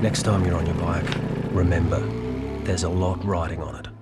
Next time you're on your bike, remember, there's a lot riding on it.